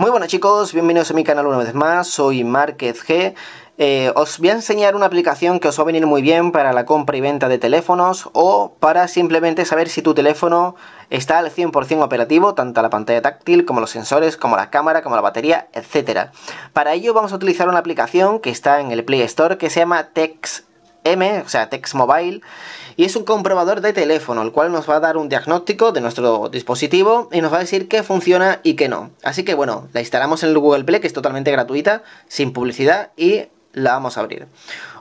Muy buenas chicos, bienvenidos a mi canal una vez más, soy Márquez G. Eh, os voy a enseñar una aplicación que os va a venir muy bien para la compra y venta de teléfonos o para simplemente saber si tu teléfono está al 100% operativo, tanto la pantalla táctil como los sensores, como la cámara, como la batería, etc. Para ello vamos a utilizar una aplicación que está en el Play Store que se llama Tex M, o sea, Text Mobile, y es un comprobador de teléfono, el cual nos va a dar un diagnóstico de nuestro dispositivo y nos va a decir qué funciona y qué no. Así que bueno, la instalamos en el Google Play, que es totalmente gratuita, sin publicidad, y la vamos a abrir.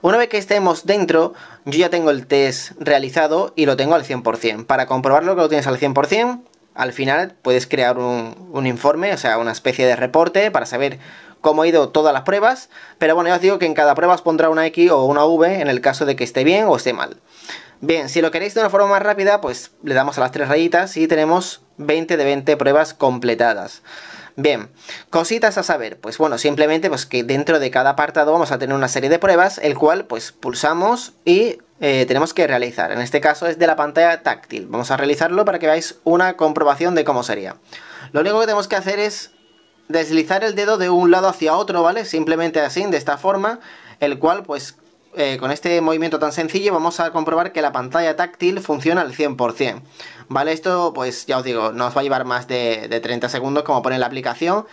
Una vez que estemos dentro, yo ya tengo el test realizado y lo tengo al 100%. Para comprobarlo que lo tienes al 100%, al final puedes crear un informe, o sea, una especie de reporte para saber cómo ha ido todas las pruebas, pero bueno, ya os digo que en cada prueba os pondrá una X o una V en el caso de que esté bien o esté mal. Bien, si lo queréis de una forma más rápida, pues le damos a las tres rayitas y tenemos 20 de 20 pruebas completadas. Bien, cositas a saber, pues bueno, simplemente pues que dentro de cada apartado vamos a tener una serie de pruebas, el cual pues pulsamos y eh, tenemos que realizar. En este caso es de la pantalla táctil. Vamos a realizarlo para que veáis una comprobación de cómo sería. Lo único que tenemos que hacer es deslizar el dedo de un lado hacia otro, ¿vale? Simplemente así, de esta forma, el cual pues eh, con este movimiento tan sencillo vamos a comprobar que la pantalla táctil funciona al 100%. Vale, esto pues ya os digo, no os va a llevar más de, 30 segundos como pone la aplicación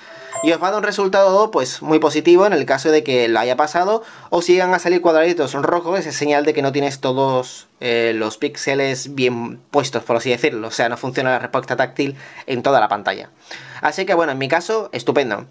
y os va a dar un resultado pues muy positivo en el caso de que lo haya pasado o sigan a salir cuadraditos rojos, es señal de que no tienes todos eh, los píxeles bien puestos, por así decirlo, o sea, no funciona la respuesta táctil en toda la pantalla. Así que bueno, en mi caso, estupendo.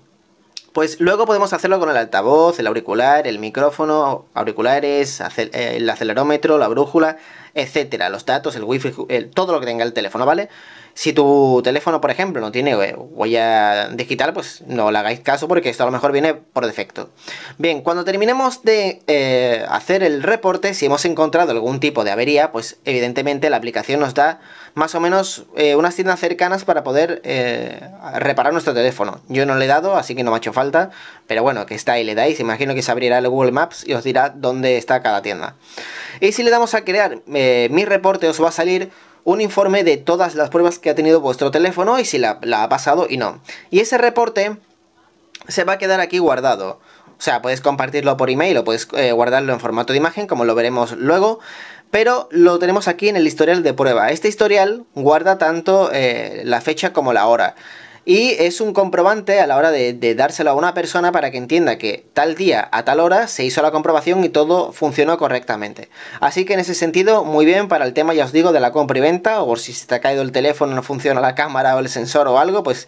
Pues luego podemos hacerlo con el altavoz, el auricular, el micrófono, auriculares, el acelerómetro, la brújula, etcétera, los datos, el wifi, todo lo que tenga el teléfono, ¿vale? Si tu teléfono, por ejemplo, no tiene eh, huella digital, pues no le hagáis caso porque esto a lo mejor viene por defecto. Bien, cuando terminemos de eh, hacer el reporte, si hemos encontrado algún tipo de avería, pues evidentemente la aplicación nos da más o menos eh, unas tiendas cercanas para poder reparar nuestro teléfono. Yo no le he dado, así que no me ha hecho falta, pero bueno, que está ahí, le dais, imagino que se abrirá el Google Maps y os dirá dónde está cada tienda. Y si le damos a crear mi reporte, os va a salir un informe de todas las pruebas que ha tenido vuestro teléfono y si la, ha pasado y no. Y ese reporte se va a quedar aquí guardado. O sea, puedes compartirlo por email o puedes eh, guardarlo en formato de imagen, como lo veremos luego. Pero lo tenemos aquí en el historial de prueba. Este historial guarda tanto eh, la fecha como la hora. Y es un comprobante a la hora de, dárselo a una persona para que entienda que tal día a tal hora se hizo la comprobación y todo funcionó correctamente. Así que en ese sentido, muy bien para el tema, ya os digo, de la compra y venta, o si se te ha caído el teléfono, no funciona la cámara o el sensor o algo, pues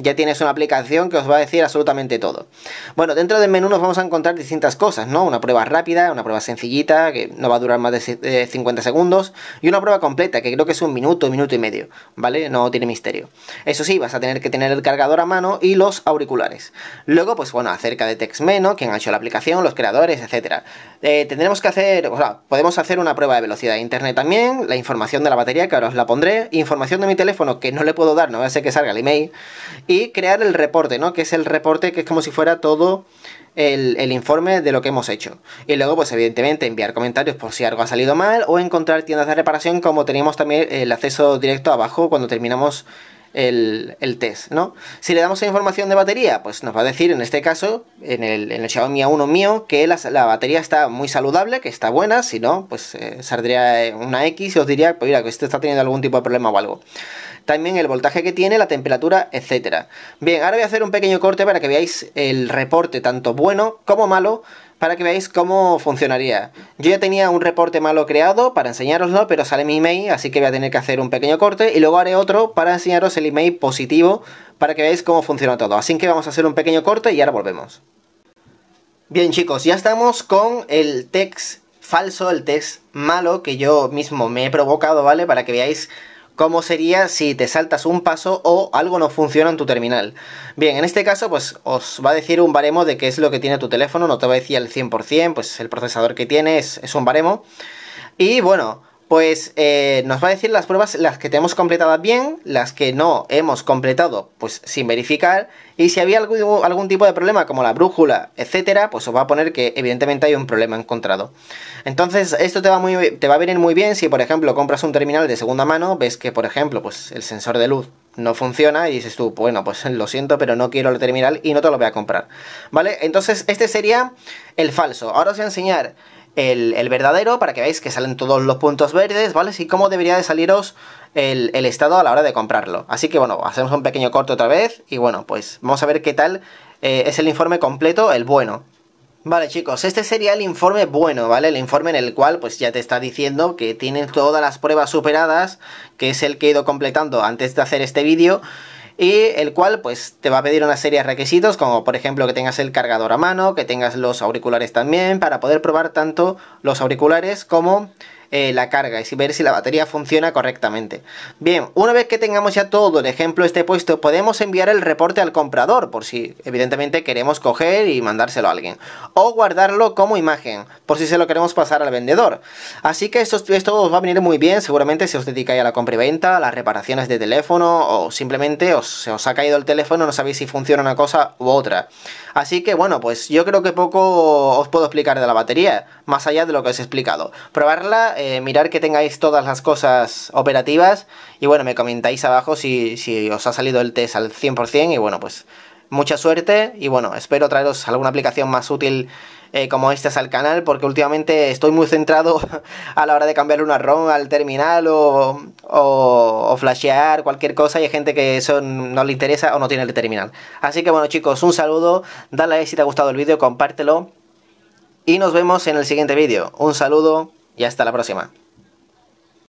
ya tienes una aplicación que os va a decir absolutamente todo. Bueno, dentro del menú nos vamos a encontrar distintas cosas, ¿no? Una prueba rápida, una prueba sencillita, que no va a durar más de 50 segundos, y una prueba completa, que creo que es un minuto, minuto y medio, ¿vale? No tiene misterio. Eso sí, vas a tener que tener el cargador a mano y los auriculares. Luego, pues bueno, acerca de TextMeno, quién ha hecho la aplicación, los creadores, etc. Eh, tendremos que hacer, o sea, podemos hacer una prueba de velocidad de internet también, la información de la batería, que ahora os la pondré, información de mi teléfono, que no le puedo dar, no va a ser que salga el email, y crear el reporte, ¿no? Que es el reporte que es como si fuera todo el, informe de lo que hemos hecho. Y luego, pues evidentemente, enviar comentarios por si algo ha salido mal o encontrar tiendas de reparación como teníamos también el acceso directo abajo cuando terminamos el, test, ¿no? Si le damos información de batería, pues nos va a decir en este caso, en el, en el Xiaomi A1 mío, que la, batería está muy saludable, que está buena, si no, pues eh, saldría una X y os diría, pues mira, que este está teniendo algún tipo de problema o algo también el voltaje que tiene, la temperatura, etcétera. Bien, ahora voy a hacer un pequeño corte para que veáis el reporte tanto bueno como malo para que veáis cómo funcionaría. Yo ya tenía un reporte malo creado para enseñaroslo, pero sale mi email, así que voy a tener que hacer un pequeño corte y luego haré otro para enseñaros el email positivo para que veáis cómo funciona todo. Así que vamos a hacer un pequeño corte y ahora volvemos. Bien chicos, ya estamos con el text falso, el text malo que yo mismo me he provocado, ¿vale? Para que veáis cómo sería si te saltas un paso o algo no funciona en tu terminal. Bien, en este caso pues os va a decir un baremo de qué es lo que tiene tu teléfono, no te va a decir al 100%, pues el procesador que tiene es, es un baremo. Y bueno, pues eh, nos va a decir las pruebas, las que tenemos completadas bien, las que no hemos completado, pues sin verificar, y si había algún, algún tipo de problema, como la brújula, etcétera, pues os va a poner que evidentemente hay un problema encontrado. Entonces, esto te va, muy, te va a venir muy bien si, por ejemplo, compras un terminal de segunda mano, ves que, por ejemplo, pues el sensor de luz no funciona y dices tú, bueno, pues lo siento, pero no quiero el terminal y no te lo voy a comprar. ¿Vale? Entonces, este sería el falso. Ahora os voy a enseñar el, verdadero para que veáis que salen todos los puntos verdes, ¿vale? Y cómo debería de saliros el, estado a la hora de comprarlo. Así que bueno, hacemos un pequeño corto otra vez y bueno, pues vamos a ver qué tal eh, es el informe completo, el bueno. Vale chicos, este sería el informe bueno, ¿vale? El informe en el cual pues ya te está diciendo que tienes todas las pruebas superadas, que es el que he ido completando antes de hacer este vídeo y el cual pues te va a pedir una serie de requisitos como por ejemplo que tengas el cargador a mano, que tengas los auriculares también para poder probar tanto los auriculares como eh, la carga y ver si la batería funciona correctamente. Bien, una vez que tengamos ya todo el ejemplo este puesto, podemos enviar el reporte al comprador, por si evidentemente queremos coger y mandárselo a alguien. O guardarlo como imagen, por si se lo queremos pasar al vendedor. Así que esto, esto os va a venir muy bien, seguramente si os dedicáis a la compra y venta, a las reparaciones de teléfono, o simplemente os, se os ha caído el teléfono, no sabéis si funciona una cosa u otra. Así que bueno, pues yo creo que poco os puedo explicar de la batería, más allá de lo que os he explicado. Probarla eh, mirar que tengáis todas las cosas operativas y bueno, me comentáis abajo si, si os ha salido el test al 100% y bueno, pues mucha suerte y bueno, espero traeros alguna aplicación más útil eh, como esta al canal porque últimamente estoy muy centrado a la hora de cambiar una ROM al terminal o, o, flashear cualquier cosa y hay gente que eso no le interesa o no tiene el terminal. Así que bueno chicos, un saludo, dale like si te ha gustado el vídeo, compártelo y nos vemos en el siguiente vídeo. Un saludo y hasta la próxima.